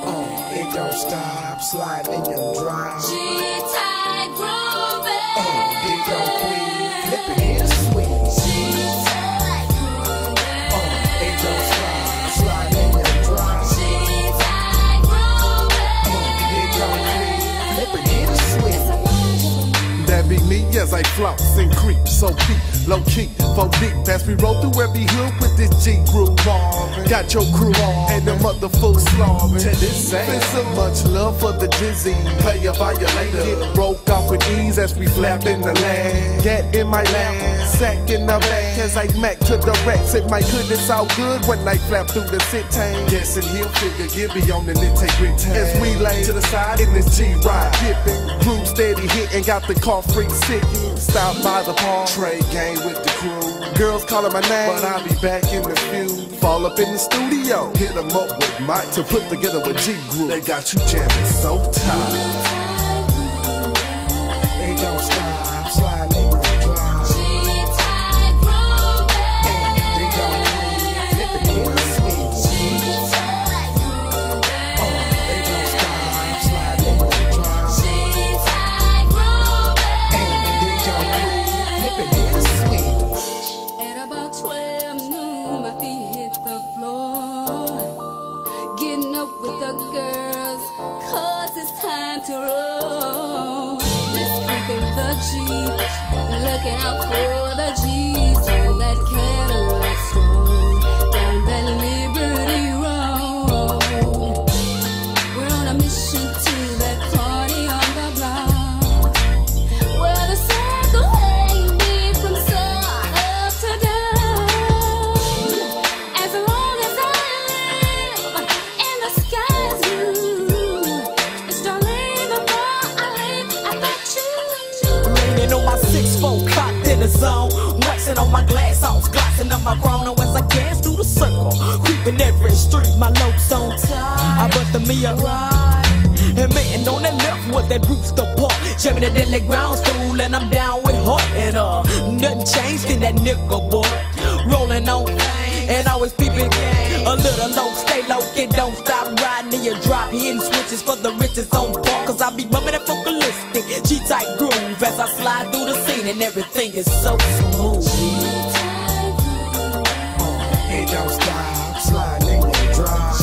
Uh, it don't stop, slide in your drive. G-Tide groovy. Uh, it don't quit, That be me as I flounce and creep so deep, low key, four deep. As we roll through every hood with this G groove. Got your crew on and the mother full slaughter. To this ain't so much love for the Jizzy. Play a violator. Get broke off with ease as we flap in the land. Get in my lap, sack in the back as I mac to the racks. It my goodness all good when I flap through the sit tank. Guessing he'll figure give me on the nitty gritty. As we lay to the side in this G ride, groove hitting, got the car freak sicking. Stop by the park, trade game with the crew. Girls calling my name, but I'll be back in the few. Fall up in the studio, hit 'em up with Mike to put together a G group. They got you jamming so tight. It don't stop, Getting up with the girls, cause it's time to roll. Let's creep in the Jeep, looking out for the G's that six four cocked in the zone. Waxing on my glass house, glossing up my chrono as I gas through the circle. Creeping every street, my lopes on time. I bust the me a ride. And man on the left with that Brewster Park. Jamming the deadly ground stool, and I'm down with heart. And uh, nothing changed in that nickel boy. Switches for the riches on par. Cause I be bumping that focalistic. G tight groove as I slide through the scene, and everything is so smooth. It don't stop, slide drive.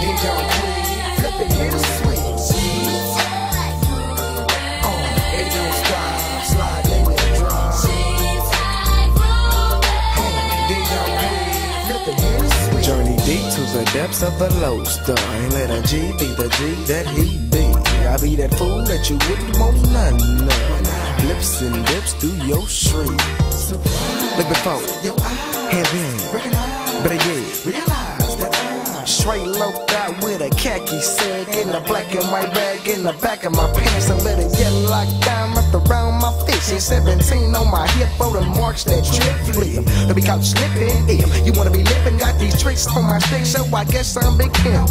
It don't it, it don't stop, slide deep to the depths of the low star. And let a G be the G that he be. I be that fool that you wouldn't want none of. Flips and dips through your street. Look before, heaven, better yet, Realize that I straight low out with a khaki sag in a black and white bag in the back of my pants. And better yet, locked down 17 on my hip for the marks that trip flip. To be caught slipping, if you wanna be living, got these tricks on my stick, so I guess I'm big pimp.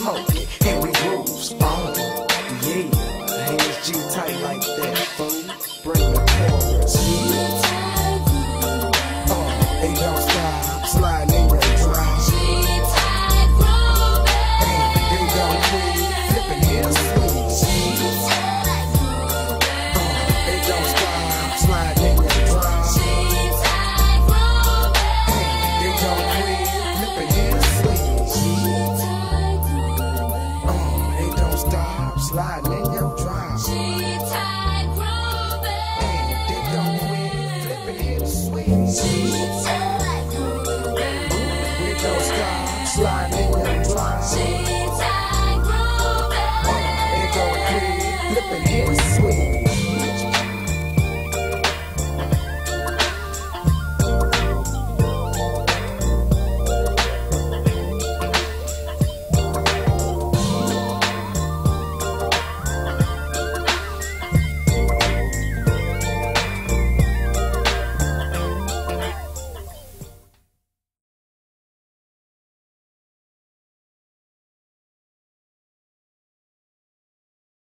With slide in your drive. G-Tide groovy. It don't quit, flip it, hit a switch.